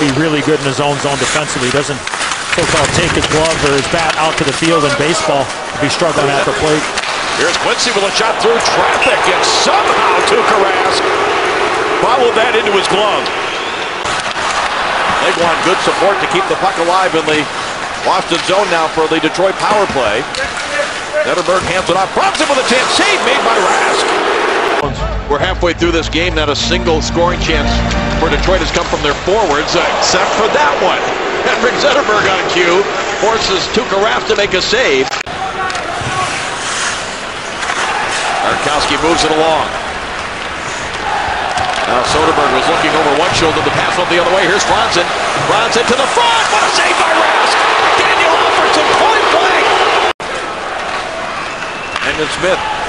be really good in his own zone defensively. He doesn't so-called take his glove or his bat out to the field in baseball if he's struggling at the plate. Here's Quincey with a shot through traffic, and somehow Tuukka Rask followed that into his glove. They want good support to keep the puck alive in the Boston zone now for the Detroit power play. Zetterberg hands it off. Bronson with a chance. Save made by Rask. We're halfway through this game. Not a single scoring chance for Detroit has come from their forwards, uh, except for that one. Henrik Zetterberg on cue forces Tuukka Rask to make a save. Arkowski moves it along. Now Soderberg was looking over one shoulder, the pass went the other way. Here's Franzen. Franzen to the front. What a save by Rask. Daniel Alfredsson point blank. Brendan Smith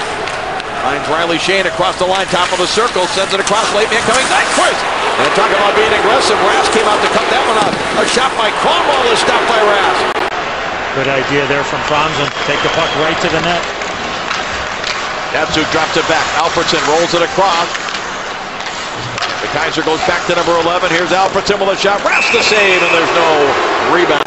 finds Riley Sheahan across the line, top of the circle, sends it across, late man coming Nyquist. And talk about being aggressive, Rask came out to cut that one off. A shot by Kronwall is stopped by Rask. Good idea there from Franzen. Take the puck right to the net. Datsyuk drops it back. Alfredsson rolls it across. The Kaiser goes back to number 11. Here's Alfredsson with a shot. Rask the save, and there's no rebound.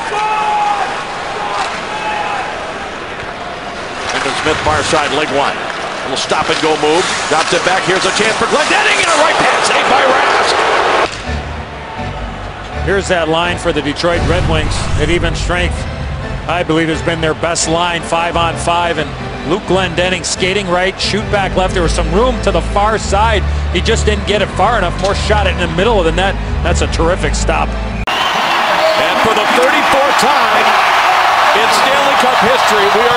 Smith, far side, leg one. A little stop and go move. Drops it back. Here's a chance for Glendening, and a right pass saved by Rask. Here's that line for the Detroit Red Wings at even strength. I believe has been their best line, five on five, and Luke Glendening skating right, shoot back left. There was some room to the far side. He just didn't get it far enough. More shot it in the middle of the net. That's a terrific stop. And for the 34th time in Stanley Cup history, we are